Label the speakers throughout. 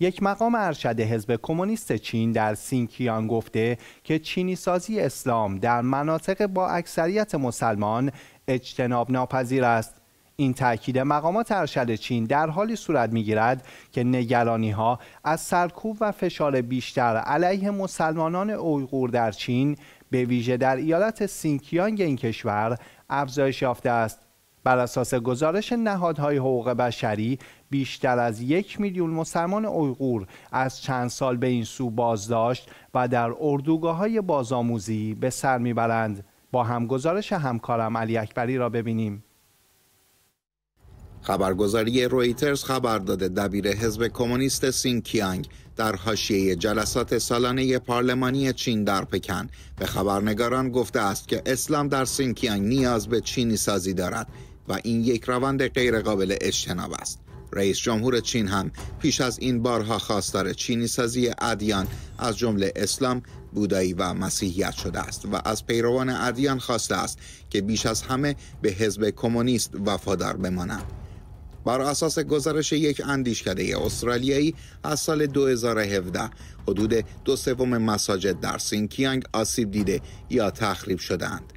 Speaker 1: یک مقام ارشد حزب کمونیست چین در سینکیان گفته که چینی سازی اسلام در مناطق با اکثریت مسلمان اجتناب ناپذیر است. این تاکید مقامات ارشد چین در حالی صورت می‌گیرد که نگرانی ها از سرکوب و فشار بیشتر علیه مسلمانان اویغور در چین به ویژه در ایالت سینکیانگ این کشور افزایش یافته است. بر اساس گزارش نهادهای حقوق بشری بیشتر از یک میلیون مسلمان اویغور از چند سال به این سو بازداشت و در اردوگاه های بازآموزی به سر می‌برند. با هم گزارش همکارم علی اکبری را ببینیم.
Speaker 2: خبرگزاری رویترز خبر داده دبیر حزب کمونیست سینکیانگ در حاشیه جلسات سالانه پارلمانی چین در پکن. به خبرنگاران گفته است که اسلام در سینکیانگ نیاز به چینی سازی دارد. و این یک روند غیرقابل اجتناب است رئیس جمهور چین هم پیش از این بارها خواستار چینی سازی ادیان از جمله اسلام، بودایی و مسیحیت شده است و از پیروان ادیان خواسته است که بیش از همه به حزب کمونیست وفادار بمانند. بر اساس گزارش یک اندیشکده استرالیایی از سال 2017 حدود دو سوم مساجد در سینکیانگ آسیب دیده یا تخریب شدند.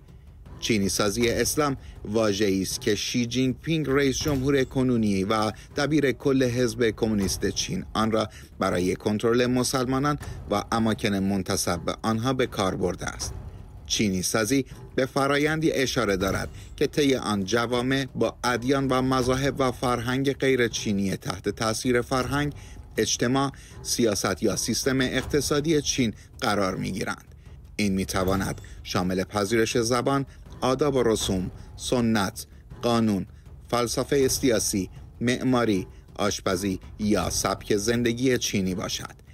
Speaker 2: چینی سازی اسلام واژه‌ای است که شی جینگ پینگ رئیس جمهور کنونی و دبیر کل حزب کمونیست چین آن را برای کنترل مسلمانان و اماکن منتسب به آنها به کار برده است. چینی سازی به فرایندی اشاره دارد که طی آن جوامع با ادیان و مذاهب و فرهنگ غیر چینی تحت تاثیر فرهنگ اجتماع، سیاست یا سیستم اقتصادی چین قرار می گیرند. این می تواند شامل پذیرش زبان، آداب و رسوم، سنت، قانون، فلسفه سیاسی، معماری، آشپزی یا سبک زندگی چینی باشد.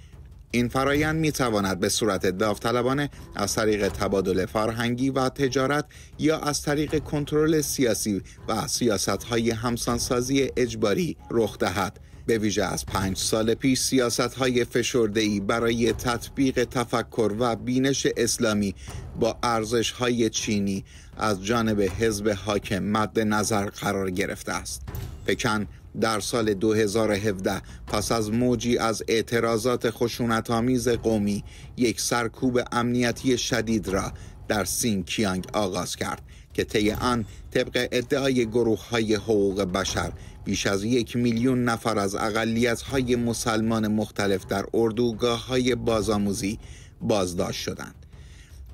Speaker 2: این فرایند می تواند به صورت داوطلبانه از طریق تبادل فرهنگی و تجارت یا از طریق کنترل سیاسی و سیاست های همسانسازی اجباری رخ دهد به ویژه از پنج سال پیش سیاست های فشرده برای تطبیق تفکر و بینش اسلامی با ارزش های چینی از جانب حزب حاکم مد نظر قرار گرفته است. پکن در سال 2017 پس از موجی از اعتراضات خشونتآمیز قومی یک سرکوب امنیتی شدید را در سینکیانگ آغاز کرد که طی آن طبق ادعای گروه های حقوق بشر بیش از یک میلیون نفر از اقلیت های مسلمان مختلف در اردوگاه های بازآموزی بازداشت شدند.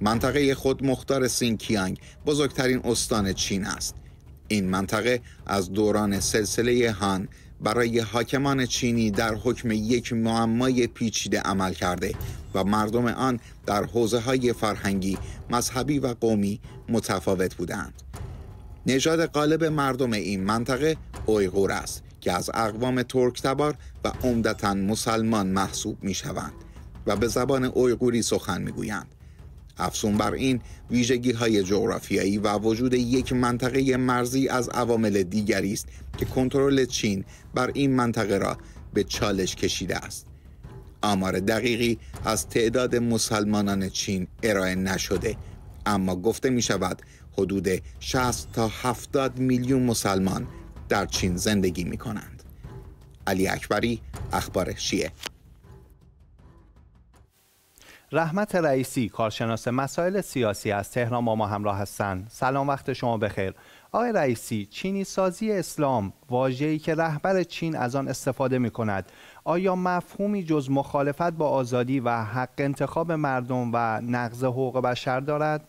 Speaker 2: منطقه خود مختار سینکیانگ بزرگترین استان چین است این منطقه از دوران سلسله هان برای حاکمان چینی در حکم یک معمای پیچیده عمل کرده و مردم آن در حوزه های فرهنگی، مذهبی و قومی متفاوت بودند. نژاد غالب مردم این منطقه اویغور است که از اقوام ترک تبار و عمدتا مسلمان محسوب می شوند و به زبان اویغوری سخن می گویند. افزون بر این ویژگی های جغرافیایی و وجود یک منطقه مرزی از عوامل دیگری است که کنترل چین بر این منطقه را به چالش کشیده است آمار دقیقی از تعداد مسلمانان چین ارائه نشده. اما گفته می شود حدود 60 تا 70 میلیون مسلمان در چین زندگی می کنند. علی اکبری اخبار شیعه.
Speaker 1: رحمت رئیسی کارشناس مسائل سیاسی از تهران با ما همراه هستند سلام وقت شما بخیر. آقای رئیسی چینی سازی اسلام واژه‌ای که رهبر چین از آن استفاده می کند آیا مفهومی جز مخالفت با آزادی و حق انتخاب مردم و نقض حقوق بشر دارد؟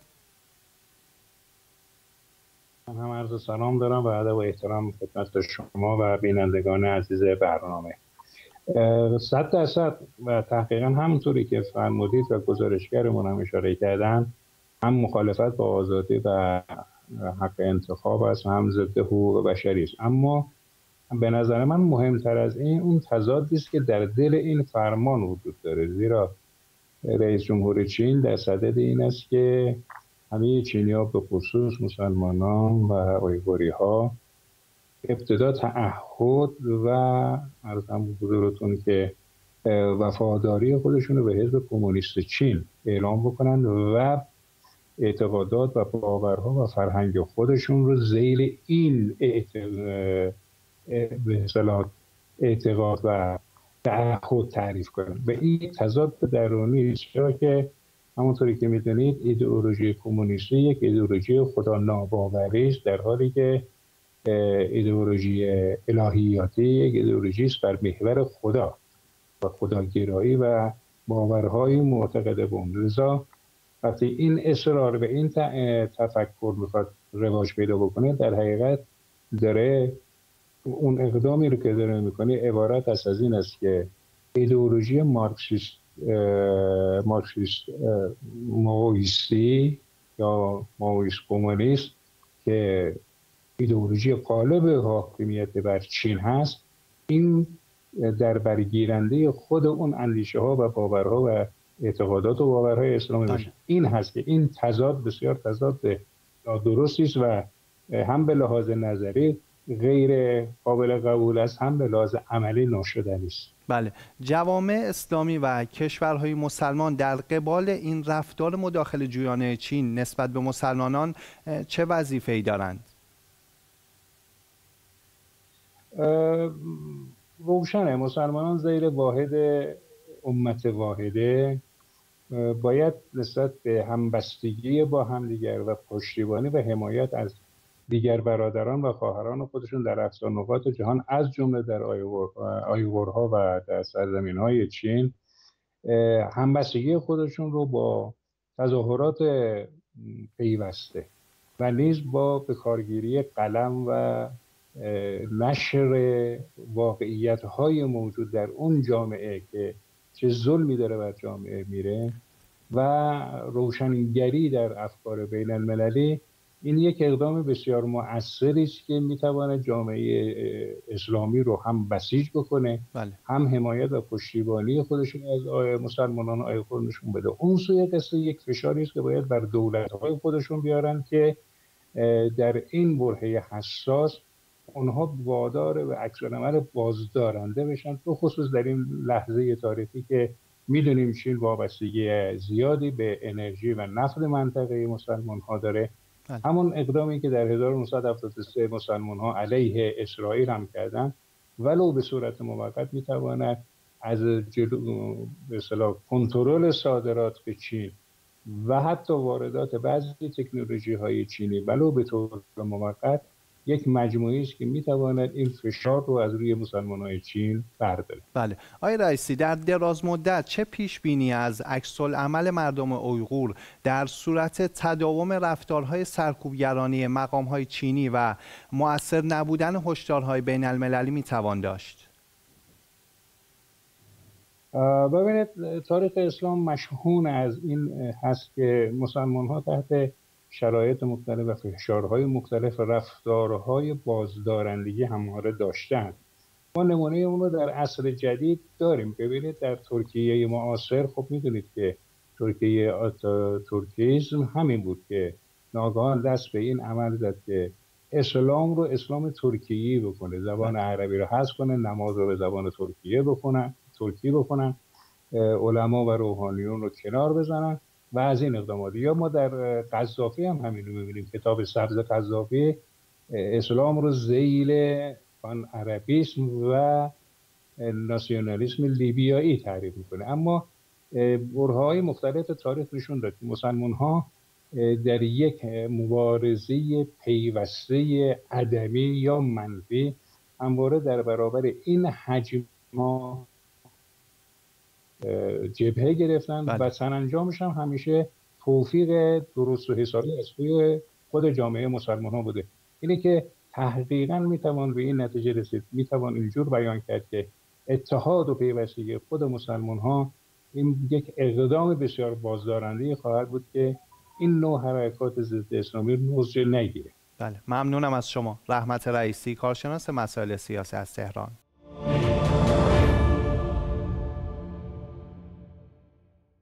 Speaker 3: من هم عرض سلام دارم و ادب و احترام خدمت شما و بینندگان عزیز برنامه. صد درصد و تحقیقا همونطوری که فرمودید و گزارشگرمون هم اشاره کردن هم مخالفت با آزادی و حق انتخاب است و هم ضد حقوق بشری است. اما به نظر من مهمتر از این اون تضادی است که در دل این فرمان وجود داره. زیرا رئیس جمهور چین در صدد این است که همه چینی ها به خصوص مسلمانان و اویگوری ها ابتدا تعهد و ارزم حضورتون که وفاداری خودشون رو به حزب کمونیست چین اعلام بکنن و اعتقادات و باورها و فرهنگ خودشون رو زیل این اعتقاد و تعهد تعریف کنه به این تضاد درونی چرا که همونطوری که می‌دونید ایدئولوژی کمونیستی یک ایدئولوژی خدا ناباوری در حالی که ایدئولوژی الهیاتی یک ایدئولوژی است بر محور خدا و خداگرایی و باورهای معتقد به اون. لذا وقتی این اصرار به این تفکر می‌خواد رواج پیدا بکنه در حقیقت داره اون اقدامی رو که داره می‌کنه عبارت است از این است که ایدئولوژی مارکسیست مارکسیست ماویستی یا ماویست کمونیست که ایدئولوژی قالب حاکمیت بر چین هست این در برگیرنده خود اون اندیشه ها و باورها و اعتقادات و باورهای اسلامی باشه بله. این هست که این تضاد بسیار تضاد نادرستی است و هم به لحاظ نظری غیر قابل قبول است هم به لحاظ عملی ناشدنی است
Speaker 1: بله. جوامع اسلامی و کشورهای مسلمان در قبال این رفتار مداخل جویانه چین نسبت به مسلمانان چه وظیفه‌ای دارند؟
Speaker 3: روشنه. مسلمانان زیر واحد امت واحده. باید نسبت به همبستگی با همدیگر و پشتیبانی و حمایت از دیگر برادران و خواهران خودشون در افسان نقاط جهان از جمله در آیورها و در سرزمین های چین همبستگی خودشون رو با تظاهرات پیوسته و نیز با به کارگیری قلم و نشر واقعیت های موجود در اون جامعه که چه ظلمی داره بر جامعه میره و روشنگری در افکار بین المللی این یک اقدام بسیار مؤثری است که می‌تواند جامعه اسلامی رو هم بسیج بکنه بله. هم حمایت و پشتیبانی خودشون از مسلمانان آیه نشون بده اون سوی قصه یک فشاری است که باید بر دولت های خودشون بیارن که در این برهه حساس اونها وادار و عکس بازدارنده بشن تو خصوص در این لحظه تاریخی که می‌دونیم چین وابستگی زیادی به انرژی و نفت منطقه مسلمان ها داره بله. همون اقدامی که در 1973 مسلمان ها علیه اسرائیل هم کردن ولو به صورت موقت می‌تواند از جلو به کنترل صادرات به چین و حتی واردات بعضی تکنولوژی های چینی ولو به طور موقت یک مجموعی است که می‌تواند این فشار رو از روی مسلمان های چین برداره
Speaker 1: بله. آقای رئیسی در دراز مدت چه پیش بینی از عکس عمل مردم اویغور در صورت تداوم رفتارهای سرکوبگرانی مقام های چینی و مؤثر نبودن هشدارهای بین المللی می‌توان داشت؟
Speaker 3: ببینید تاریخ اسلام مشهون از این هست که مسلمان ها تحت شرایط مختلف و فشارهای مختلف رفتارهای بازدارندگی همواره داشتن ما نمونه اون رو در عصر جدید داریم. ببینید در ترکیه معاصر خب می‌دونید که ترکیه ترکیزم همین بود که ناگهان دست به این عمل زد که اسلام رو اسلام ترکیه بکنه زبان عربی رو حذف کنه نماز رو به زبان ترکیه بکنن ترکی بکنن علما و روحانیون رو کنار بزنن. و از این اقدامات. یا ما در قذافی هم همین رو می‌بینیم. کتاب سبز قذافی اسلام رو زیل آن عربیسم و ناسیونالیسم لیبیایی تعریف می‌کنه. اما برهای مختلف تاریخ نشون داد که مسلمان ها در یک مبارزه پیوسته عدمی یا منفی همواره در برابر این حجم جبهه گرفتن بله. و سرانجامش هم همیشه توفیق درست و حسابی از سوی خود جامعه مسلمان ها بوده. اینه که تحقیقا می‌توان به این نتیجه رسید. می‌توان اینجور بیان کرد که اتحاد و پیوستگی خود مسلمان ها این یک اقدام بسیار بازدارنده خواهد بود که این نوع حرکات ضد اسلامی نوزه نگیره.
Speaker 1: بله ممنونم از شما. رحمت رئیسی کارشناس مسائل سیاسی از تهران.